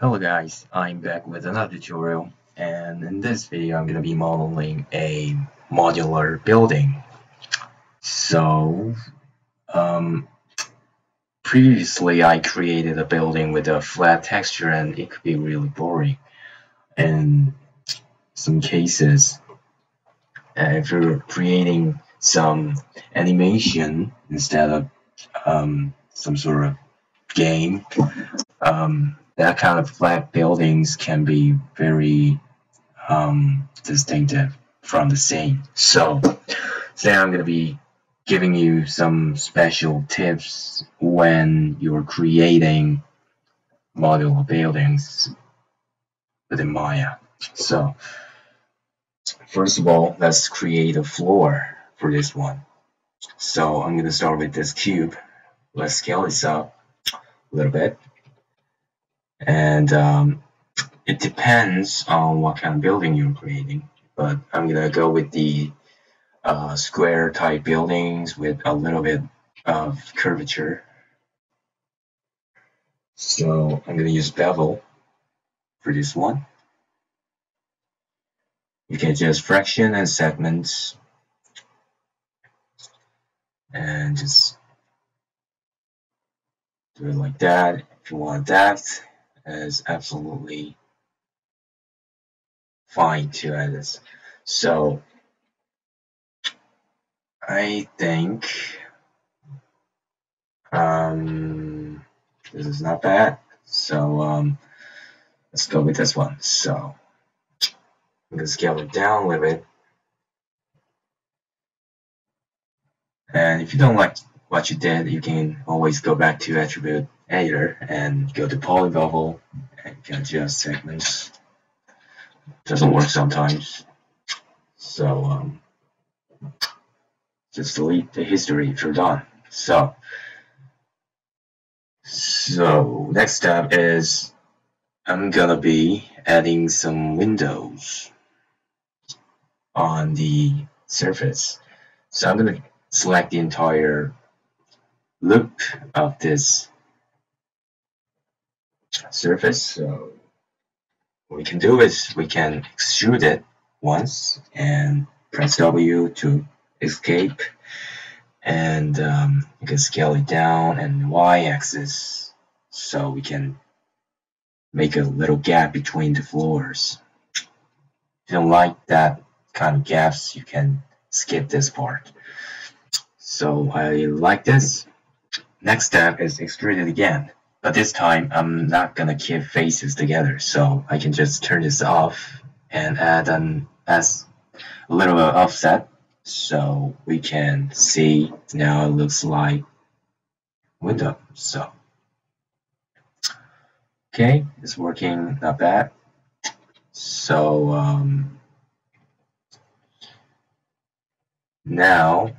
Hello guys, I'm back with another tutorial and in this video I'm going to be modeling a modular building. So, um, previously I created a building with a flat texture and it could be really boring. In some cases, uh, if you're creating some animation instead of um, some sort of game, um, that kind of flat buildings can be very um, distinctive from the scene. So today I'm going to be giving you some special tips when you're creating modular buildings within Maya. So first of all, let's create a floor for this one. So I'm going to start with this cube. Let's scale this up a little bit and um, it depends on what kind of building you're creating but I'm gonna go with the uh, square type buildings with a little bit of curvature. So I'm gonna use bevel for this one. You can just fraction and segments. And just do it like that if you want that is absolutely fine to edit. So I think um, this is not bad. So um, let's go with this one. So I'm gonna scale it down a little bit. And if you don't like what you did, you can always go back to attribute editor and go to polybevel and can adjust segments. Doesn't work sometimes. So um, just delete the history if you're done. So so next step is I'm gonna be adding some windows on the surface. So I'm gonna select the entire loop of this surface. So what we can do is we can extrude it once and press W to escape and um, you can scale it down and y-axis so we can make a little gap between the floors. If you don't like that kind of gaps, you can skip this part. So I like this. Next step is extrude it again. But this time, I'm not gonna keep faces together, so I can just turn this off and add an as a little bit offset, so we can see now it looks like window. So okay, it's working not bad. So um, now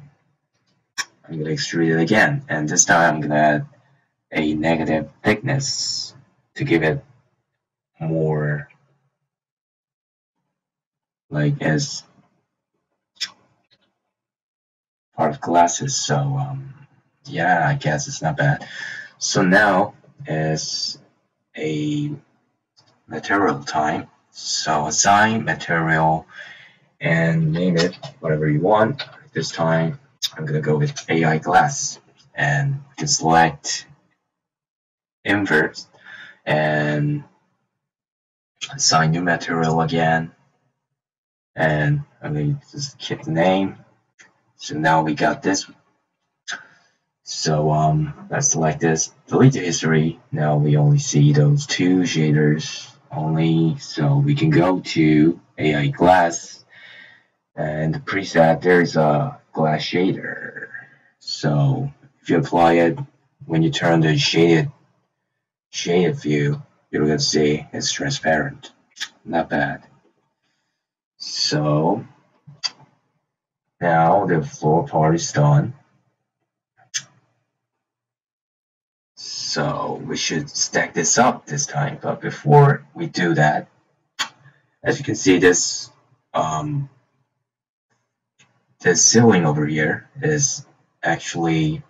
I'm gonna extrude it again, and this time I'm gonna add a negative thickness to give it more like as part of glasses. So um, yeah I guess it's not bad. So now is a material time. So assign material and name it whatever you want. This time I'm gonna go with AI glass and just select invert and assign new material again. And I'm going to just keep the name. So now we got this. So um, let's select this. Delete the history. Now we only see those two shaders only. So we can go to AI glass. And the preset there's a glass shader. So if you apply it when you turn the shaded shaded view, you can see it's transparent. Not bad. So now the floor part is done. So we should stack this up this time. But before we do that, as you can see, this um, this ceiling over here is actually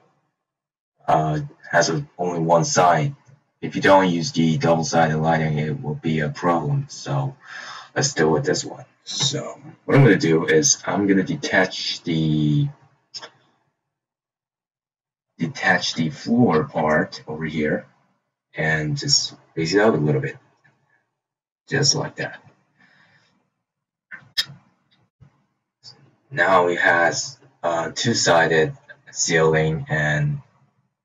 uh, has a, only one side if you don't use the double-sided lighting, it will be a problem. So let's deal with this one. So what I'm going to do is I'm going to detach the detach the floor part over here and just raise it out a little bit just like that now it has a two-sided ceiling and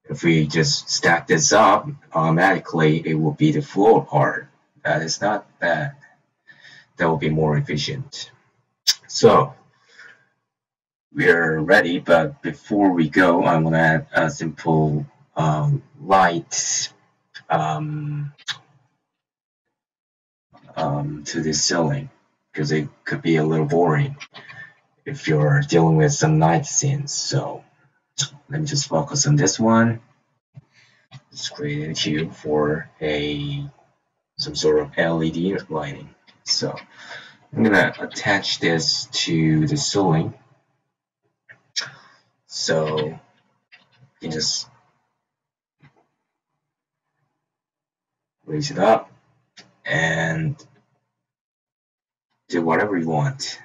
if we just stack this up automatically it will be the floor part. That is not bad. That will be more efficient. So we're ready but before we go I'm gonna add a simple um, light um, um, to this ceiling because it could be a little boring if you're dealing with some night scenes. So let me just focus on this one. Just create a cube for a some sort of LED lighting. So I'm gonna attach this to the ceiling. So you can just raise it up and do whatever you want.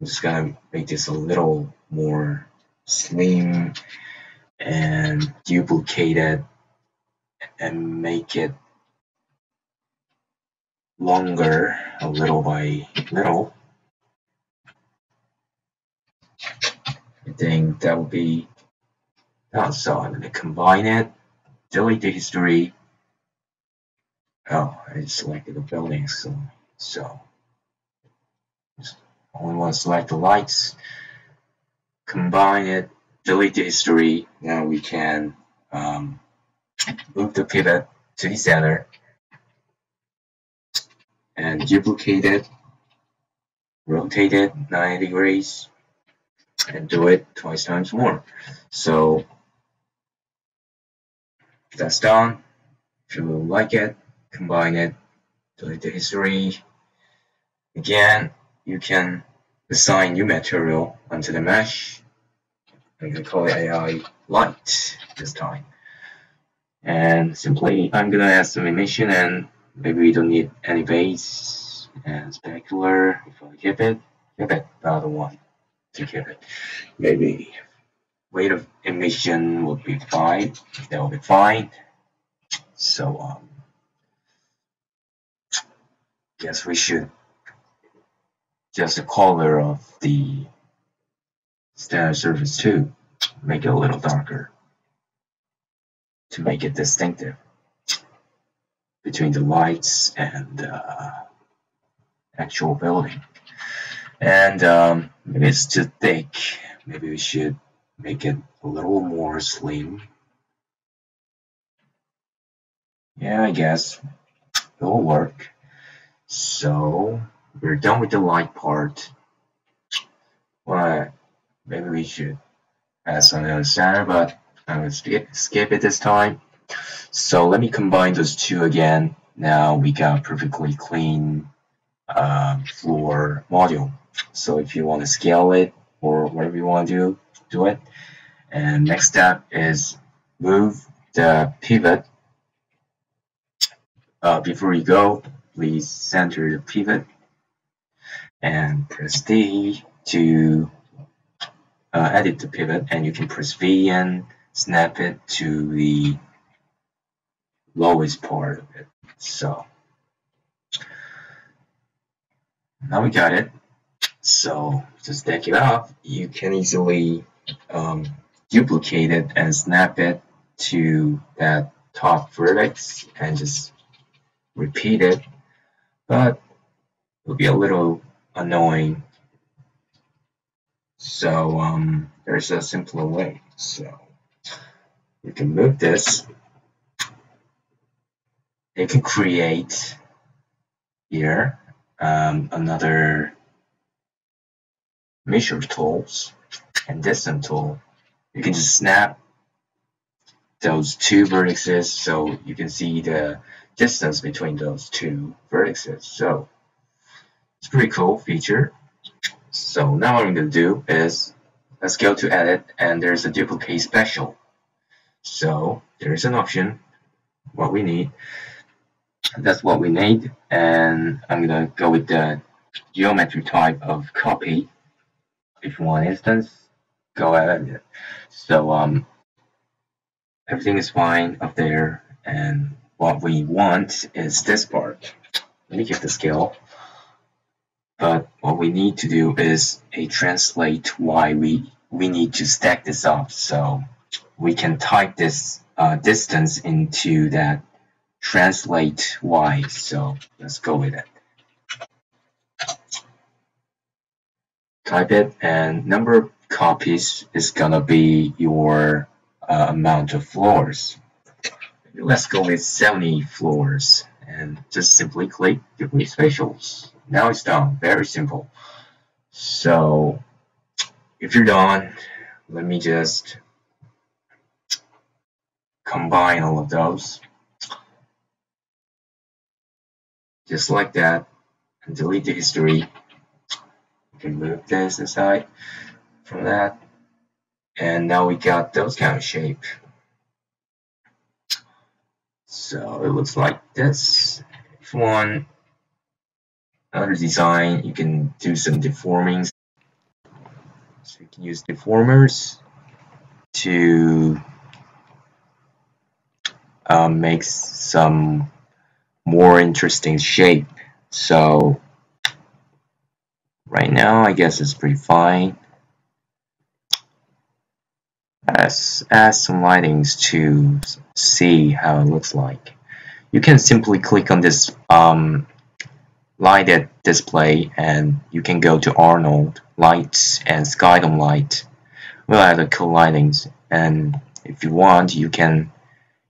I'm just gonna make this a little more slim and duplicate it and make it longer a little by little. I think that would be oh, so I'm gonna combine it, delete the history. Oh, I selected the building so so only want to select the lights, combine it, delete the history. Now we can um, move the pivot to the center and duplicate it, rotate it 90 degrees, and do it twice times more. So that's done. If you like it, combine it, delete the history. Again, you can assign new material onto the mesh. I'm going to call it AI light this time. And simply, I'm going to add some emission and maybe we don't need any base and specular. If I keep it, keep it, another one to keep it. Maybe weight of emission would be fine. That will be fine. So, um, guess we should just the color of the standard surface too. Make it a little darker to make it distinctive between the lights and uh, actual building. And um, maybe it's too thick. Maybe we should make it a little more slim. Yeah, I guess it'll work. So we're done with the light part. Well, maybe we should add something on the center, but I'm going to skip, skip it this time. So let me combine those two again. Now we got perfectly clean uh, floor module. So if you want to scale it or whatever you want to do, do it. And next step is move the pivot. Uh, before you go, please center the pivot and press D to uh, edit the pivot and you can press V and snap it to the lowest part of it. So now we got it. So to stack it up, you can easily um, duplicate it and snap it to that top vertex and just repeat it. But it'll be a little annoying. So um, there's a simpler way. So you can move this. You can create here um, another measure tools and distance tool. You can just snap those two vertices so you can see the distance between those two vertices. So it's pretty cool feature. So now what I'm going to do is let's go to edit and there's a duplicate special. So there's an option what we need. That's what we need, and I'm gonna go with the geometry type of copy. If you want instance, go ahead. So um, everything is fine up there, and what we want is this part. Let me get the scale. But what we need to do is a translate why we we need to stack this up. So we can type this uh, distance into that translate y. So let's go with it. Type it and number of copies is gonna be your uh, amount of floors. Let's go with 70 floors and just simply click degree spatials. Now it's done. Very simple. So if you're done, let me just combine all of those. Just like that. And delete the history. You can move this aside from that. And now we got those kind of shape. So it looks like this. If you other design, you can do some deformings. So you can use deformers to um, make some more interesting shape. So right now, I guess it's pretty fine. Let's add some lightings to see how it looks like. You can simply click on this um, lighted display and you can go to Arnold lights and Skydome light. We'll add the cool lightings and if you want you can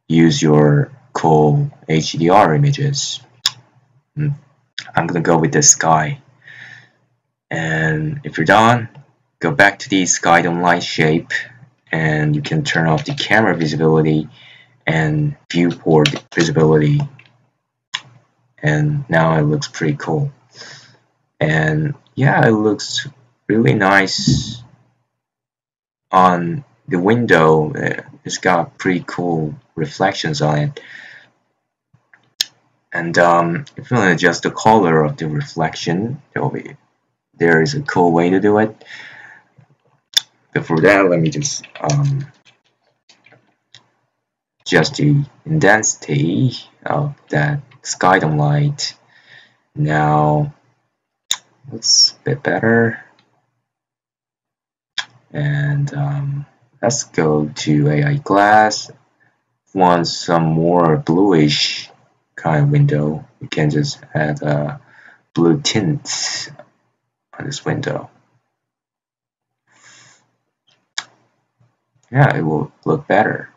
use your cool HDR images. Hmm. I'm gonna go with the sky. And if you're done go back to the Skydome light shape and you can turn off the camera visibility and viewport visibility and now it looks pretty cool. And yeah it looks really nice on the window. It's got pretty cool reflections on it. And um, if you want to adjust the color of the reflection be, there is a cool way to do it. Before that let me just um, adjust the intensity of that Skydome light. Now, looks a bit better. And um, let's go to AI glass. Want some more bluish kind of window, We can just add a blue tint on this window. Yeah, it will look better.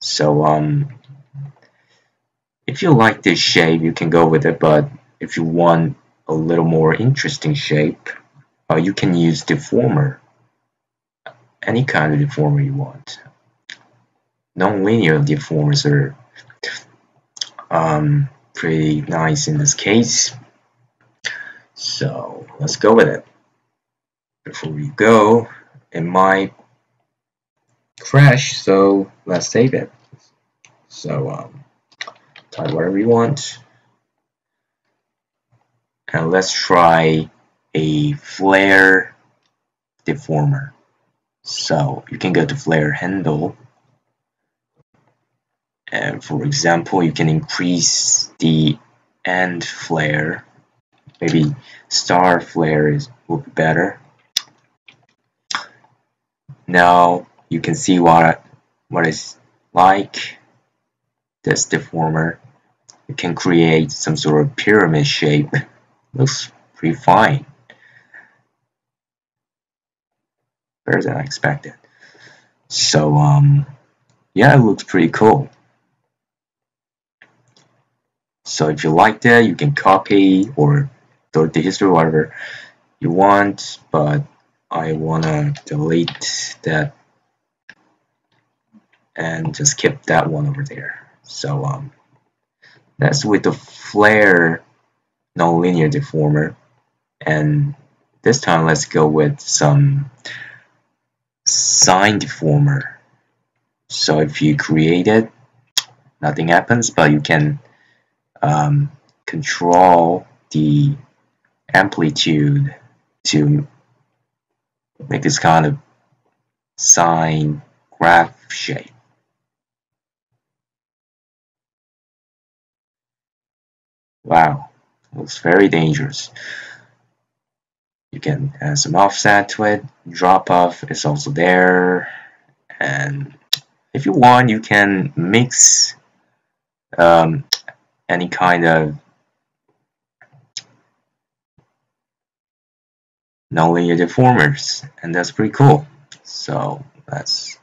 So um, if you like this shape, you can go with it, but if you want a little more interesting shape, uh, you can use deformer. Any kind of deformer you want. Non-linear deformers are um, pretty nice in this case. So let's go with it. Before we go, it might crash, so let's save it. So um, type whatever you want. And let's try a flare deformer. So you can go to flare handle. And for example, you can increase the end flare. Maybe start flare is would be better. Now you can see what what it's like this deformer it can create some sort of pyramid shape. Looks pretty fine. Better than I expected. So, um, yeah, it looks pretty cool. So if you like that, you can copy or go to history, whatever you want, but I wanna delete that and just keep that one over there. So um, that's with the flare nonlinear deformer. And this time let's go with some sine deformer. So if you create it, nothing happens but you can um, control the amplitude to make this kind of sine graph shape wow. Looks very dangerous. You can add some offset to it drop off is also there. And if you want you can mix um, any kind of nonlinear deformers and that's pretty cool. So let's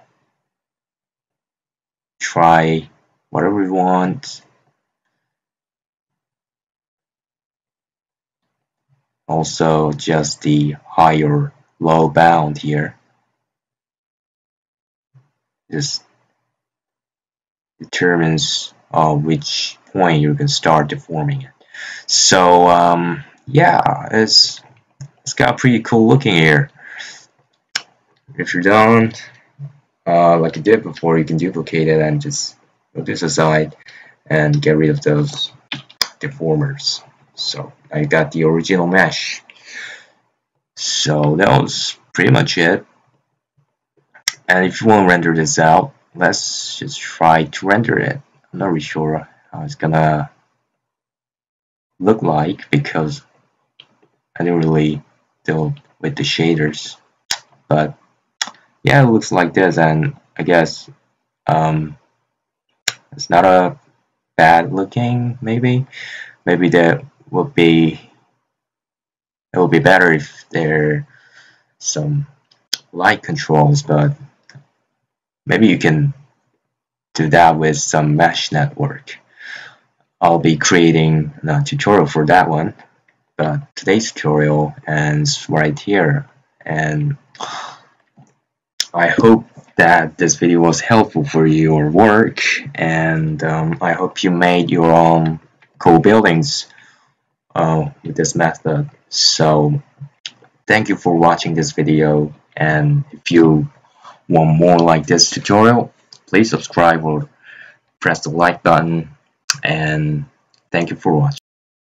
try whatever we want also just the higher low bound here. This determines uh, which point you can start deforming it. So um, yeah it's it's got pretty cool looking here. If you're done uh, like you did before you can duplicate it and just put this aside and get rid of those deformers. So I got the original mesh. So that was pretty much it. And if you want to render this out let's just try to render it. I'm not really sure how it's gonna look like because I didn't really deal with the shaders. But yeah it looks like this and I guess um, it's not a bad looking maybe. Maybe that would be it would be better if there are some light controls but maybe you can do that with some mesh network. I'll be creating a tutorial for that one but today's tutorial ends right here and I hope that this video was helpful for your work and um, I hope you made your own cool buildings uh, with this method. So thank you for watching this video and if you want more like this tutorial please subscribe or press the like button and thank you for watching.